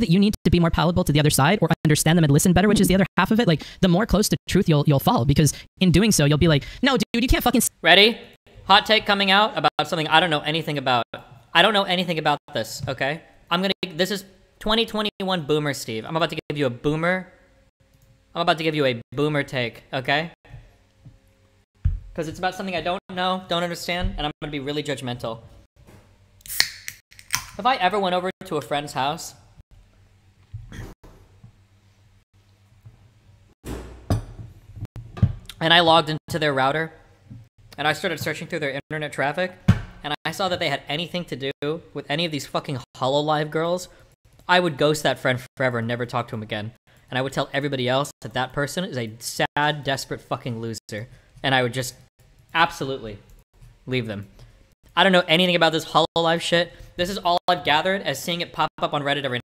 that you need to be more palatable to the other side or understand them and listen better, which is the other half of it, like the more close to truth you'll you'll fall because in doing so you'll be like, no, dude, you can't fucking. Ready? Hot take coming out about something I don't know anything about. I don't know anything about this. Okay, I'm gonna. This is 2021 Boomer Steve. I'm about to give you a boomer. I'm about to give you a boomer take. Okay. Because it's about something I don't know, don't understand, and I'm gonna be really judgmental. If I ever went over to a friend's house and I logged into their router and I started searching through their internet traffic and I saw that they had anything to do with any of these fucking Hololive girls, I would ghost that friend forever and never talk to him again. And I would tell everybody else that that person is a sad, desperate fucking loser. And I would just absolutely leave them. I don't know anything about this Hololive shit. This is all I've gathered as seeing it pop up on Reddit every